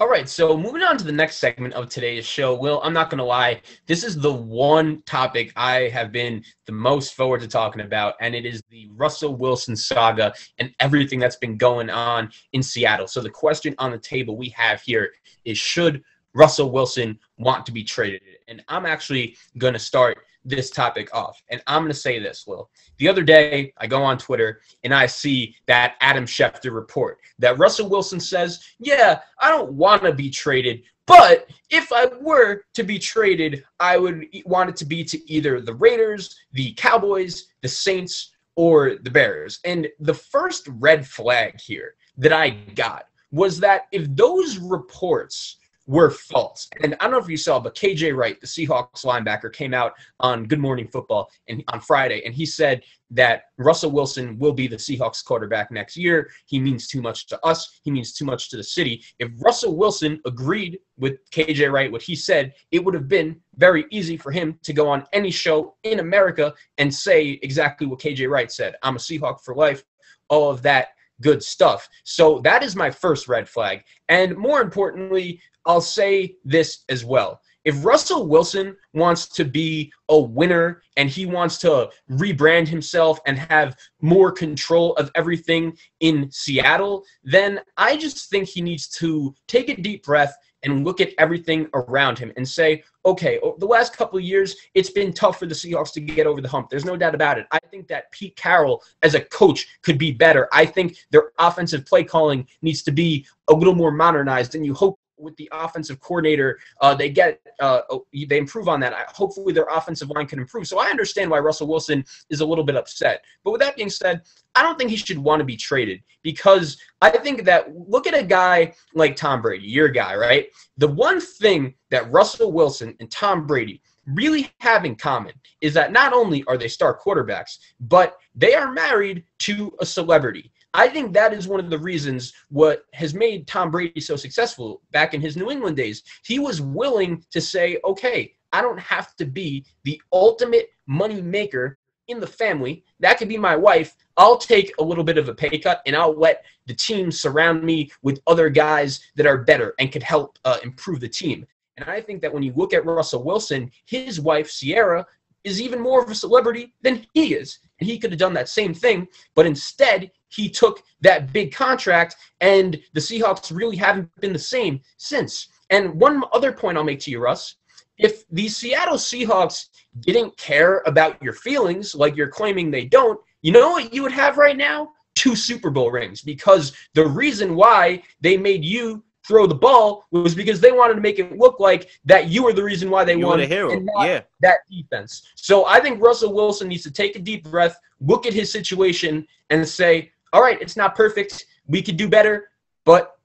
All right, so moving on to the next segment of today's show, Will, I'm not going to lie, this is the one topic I have been the most forward to talking about, and it is the Russell Wilson saga and everything that's been going on in Seattle. So the question on the table we have here is should Russell Wilson want to be traded? And I'm actually going to start this topic off. And I'm going to say this, Will. The other day, I go on Twitter and I see that Adam Schefter report that Russell Wilson says, Yeah, I don't want to be traded, but if I were to be traded, I would want it to be to either the Raiders, the Cowboys, the Saints, or the Bears. And the first red flag here that I got was that if those reports were false. And I don't know if you saw, but KJ Wright, the Seahawks linebacker, came out on Good Morning Football and on Friday, and he said that Russell Wilson will be the Seahawks quarterback next year. He means too much to us. He means too much to the city. If Russell Wilson agreed with KJ Wright, what he said, it would have been very easy for him to go on any show in America and say exactly what KJ Wright said. I'm a Seahawk for life. All of that good stuff. So that is my first red flag. And more importantly, I'll say this as well. If Russell Wilson wants to be a winner and he wants to rebrand himself and have more control of everything in Seattle, then I just think he needs to take a deep breath and look at everything around him and say, okay, the last couple years, it's been tough for the Seahawks to get over the hump. There's no doubt about it. I think that Pete Carroll, as a coach, could be better. I think their offensive play calling needs to be a little more modernized, and you hope with the offensive coordinator, uh, they get uh, oh, they improve on that. Hopefully, their offensive line can improve. So I understand why Russell Wilson is a little bit upset. But with that being said, I don't think he should want to be traded because I think that look at a guy like Tom Brady, your guy, right? The one thing that Russell Wilson and Tom Brady really have in common is that not only are they star quarterbacks, but they are married to a celebrity. I think that is one of the reasons what has made Tom Brady so successful back in his New England days. He was willing to say, okay, I don't have to be the ultimate money maker in the family. That could be my wife. I'll take a little bit of a pay cut and I'll let the team surround me with other guys that are better and could help uh, improve the team. And I think that when you look at Russell Wilson, his wife, Ciara, is even more of a celebrity than he is. And he could have done that same thing, but instead, he took that big contract, and the Seahawks really haven't been the same since. And one other point I'll make to you, Russ if the Seattle Seahawks didn't care about your feelings like you're claiming they don't, you know what you would have right now? Two Super Bowl rings because the reason why they made you throw the ball was because they wanted to make it look like that you were the reason why they you won, a hero. and not yeah. that defense. So I think Russell Wilson needs to take a deep breath, look at his situation, and say, "All right, it's not perfect. We could do better, but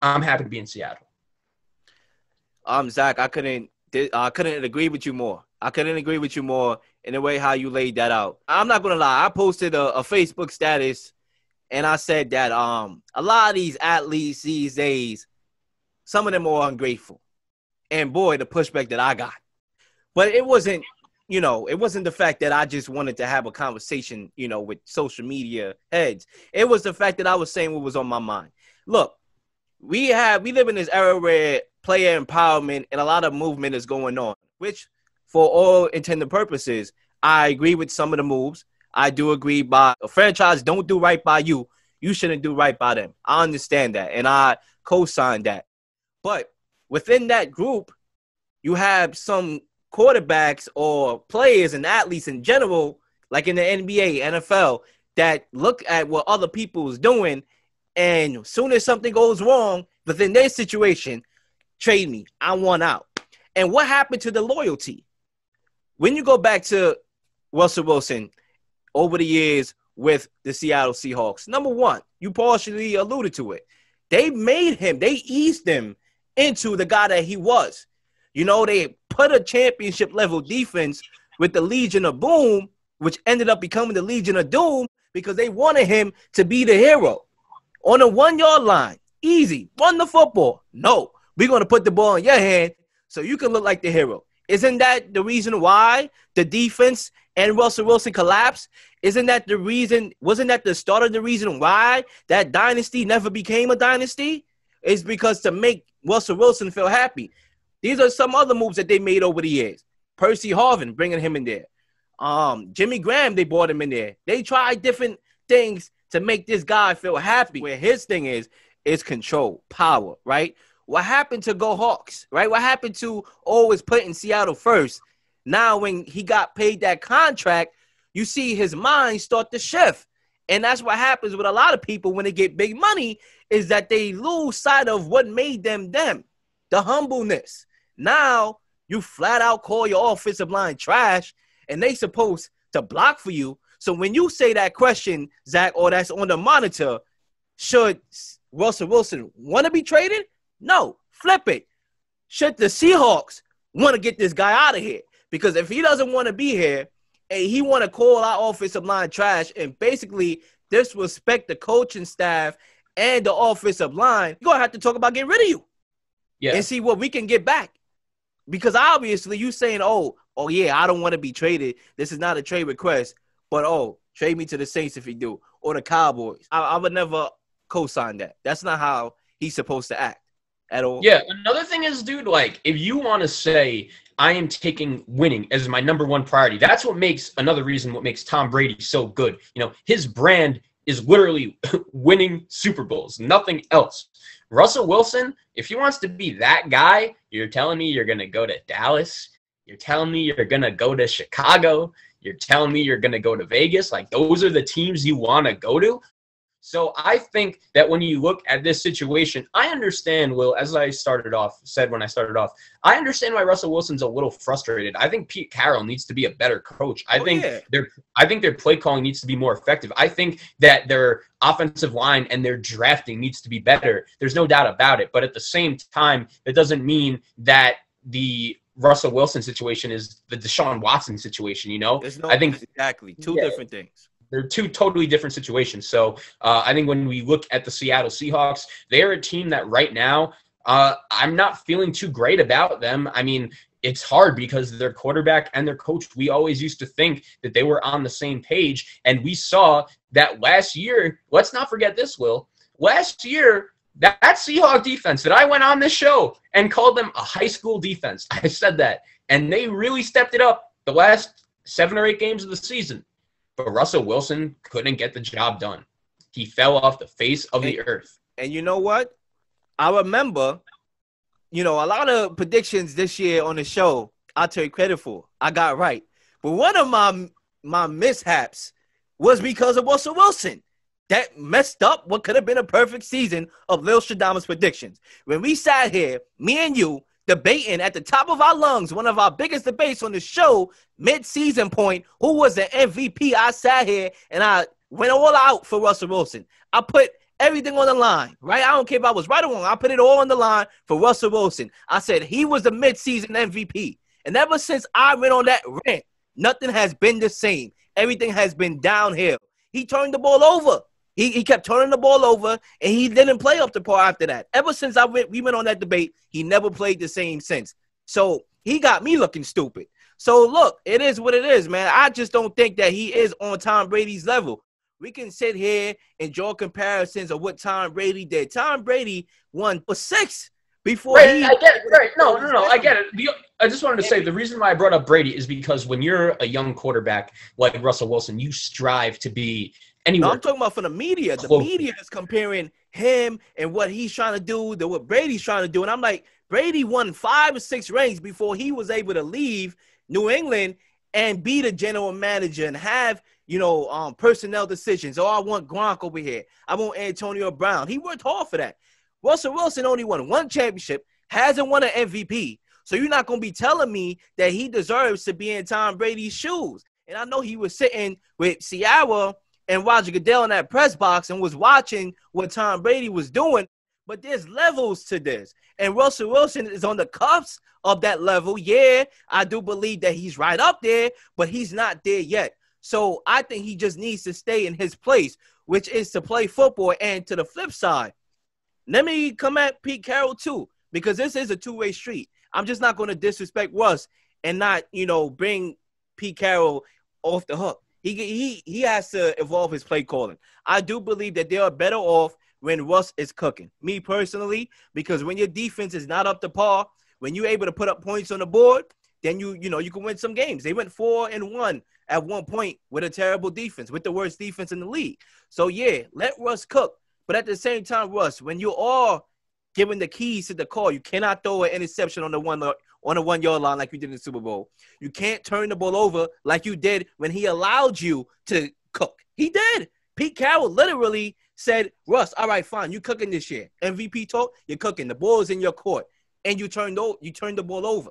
I'm happy to be in Seattle." Um, Zac, I couldn't, I couldn't agree with you more. I couldn't agree with you more in the way how you laid that out. I'm not gonna lie. I posted a, a Facebook status, and I said that um a lot of these athletes these days some of them are ungrateful. And boy, the pushback that I got. But it wasn't, you know, it wasn't the fact that I just wanted to have a conversation, you know, with social media heads. It was the fact that I was saying what was on my mind. Look, we have we live in this era where player empowerment and a lot of movement is going on, which for all intended purposes, I agree with some of the moves. I do agree by a franchise don't do right by you, you shouldn't do right by them. I understand that and I co-sign that. But within that group, you have some quarterbacks or players and athletes in general, like in the NBA, NFL, that look at what other people is doing, and as soon as something goes wrong within their situation, trade me. I want out. And what happened to the loyalty? When you go back to Russell Wilson over the years with the Seattle Seahawks, number one, you partially alluded to it. They made him, they eased him into the guy that he was. You know, they put a championship level defense with the Legion of Boom, which ended up becoming the Legion of Doom because they wanted him to be the hero. On the one yard line, easy, run the football. No, we're going to put the ball in your hand so you can look like the hero. Isn't that the reason why the defense and Russell Wilson collapsed? Isn't that the reason? Wasn't that the start of the reason why that dynasty never became a dynasty? Is because to make Russell Wilson feel happy. These are some other moves that they made over the years. Percy Harvin, bringing him in there. Um, Jimmy Graham, they brought him in there. They tried different things to make this guy feel happy. Where his thing is, is control, power, right? What happened to Go Hawks, right? What happened to always putting Seattle first? Now, when he got paid that contract, you see his mind start to shift. And that's what happens with a lot of people when they get big money is that they lose sight of what made them them, the humbleness. Now you flat out call your offensive line trash, and they supposed to block for you. So when you say that question, Zac, or that's on the monitor, should Russell Wilson want to be traded? No, flip it. Should the Seahawks want to get this guy out of here? Because if he doesn't want to be here, and he want to call our offensive line trash and basically disrespect the coaching staff and the offensive line, you're gonna have to talk about getting rid of you. Yeah. And see what we can get back. Because obviously you saying, oh, oh yeah, I don't want to be traded. This is not a trade request, but oh, trade me to the Saints if you do, or the Cowboys. I, I would never co-sign that. That's not how he's supposed to act at all. Yeah. Another thing is, dude, like if you want to say I am taking winning as my number one priority, that's what makes another reason what makes Tom Brady so good. You know, his brand is literally winning Super Bowls, nothing else. Russell Wilson, if he wants to be that guy, you're telling me you're going to go to Dallas. You're telling me you're going to go to Chicago. You're telling me you're going to go to Vegas. Like, those are the teams you want to go to. So I think that when you look at this situation, I understand, Will, as I started off, said when I started off, I understand why Russell Wilson's a little frustrated. I think Pete Carroll needs to be a better coach. I oh, think yeah. their I think their play calling needs to be more effective. I think that their offensive line and their drafting needs to be better. There's no doubt about it. But at the same time, it doesn't mean that the Russell Wilson situation is the Deshaun Watson situation, you know? No, I think exactly two yeah. different things they're two totally different situations. So uh, I think when we look at the Seattle Seahawks, they're a team that right now uh, I'm not feeling too great about them. I mean, it's hard because their quarterback and their coach, we always used to think that they were on the same page. And we saw that last year, let's not forget this, Will. Last year, that, that Seahawk defense that I went on this show and called them a high school defense. I said that. And they really stepped it up the last seven or eight games of the season. But Russell Wilson couldn't get the job done. He fell off the face of and, the earth. And you know what? I remember, you know, a lot of predictions this year on the show I take credit for. I got right. But one of my my mishaps was because of Russell Wilson. That messed up what could have been a perfect season of Lil Shadama's predictions. When we sat here, me and you, debating at the top of our lungs, one of our biggest debates on the show, mid-season point, who was the MVP. I sat here and I went all out for Russell Wilson. I put everything on the line, right? I don't care if I was right or wrong. I put it all on the line for Russell Wilson. I said he was the mid-season MVP. And ever since I went on that rant, nothing has been the same. Everything has been downhill. He turned the ball over. He, he kept turning the ball over and he didn't play up to par after that. Ever since I went, we went on that debate, he never played the same since. So he got me looking stupid. So look, it is what it is, man. I just don't think that he is on Tom Brady's level. We can sit here and draw comparisons of what Tom Brady did. Tom Brady won for six before right, he. I get it. Right. No, no, no. I get it. The, I just wanted to say the reason why I brought up Brady is because when you're a young quarterback like Russell Wilson, you strive to be anywhere. No, I'm talking about from the media. The media is comparing him and what he's trying to do to what Brady's trying to do. And I'm like, Brady won five or six rings before he was able to leave New England and be the general manager and have, you know, um, personnel decisions. Oh, I want Gronk over here. I want Antonio Brown. He worked hard for that. Russell Wilson only won one championship, hasn't won an MVP. So you're not going to be telling me that he deserves to be in Tom Brady's shoes. And I know he was sitting with Ciara and Roger Goodell in that press box and was watching what Tom Brady was doing. But there's levels to this. And Russell Wilson is on the cuffs of that level. Yeah, I do believe that he's right up there, but he's not there yet. So I think he just needs to stay in his place, which is to play football. And to the flip side, let me come at Pete Carroll too, because this is a two-way street. I'm just not going to disrespect Russ and not, you know, bring Pete Carroll off the hook. He he he has to evolve his play calling. I do believe that they are better off when Russ is cooking. Me personally, because when your defense is not up to par, when you're able to put up points on the board, then you you know you can win some games. They went four and one at one point with a terrible defense, with the worst defense in the league. So yeah, let Russ cook. But at the same time, Russ, when you are given the keys to the car, you cannot throw an interception on the one on the one yard line like you did in the Super Bowl. You can't turn the ball over like you did when he allowed you to cook. He did. Pete Carroll literally said, Russ, all right, fine, you're cooking this year. MVP talk, you're cooking. The ball is in your court. And you turned you turned the ball over.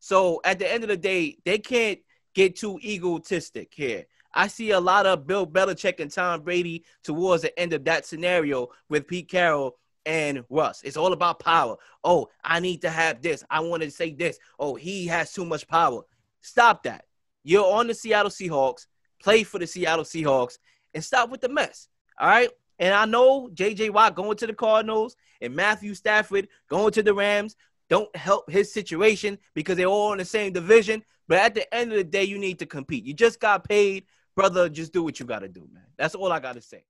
So at the end of the day, they can't get too egotistic here. I see a lot of Bill Belichick and Tom Brady towards the end of that scenario with Pete Carroll and Russ. It's all about power. Oh, I need to have this. I want to say this. Oh, he has too much power. Stop that. You're on the Seattle Seahawks. Play for the Seattle Seahawks and stop with the mess. All right. And I know JJ Watt going to the Cardinals and Matthew Stafford going to the Rams don't help his situation because they're all in the same division. But at the end of the day, you need to compete. You just got paid, brother. Just do what you got to do, man. That's all I got to say.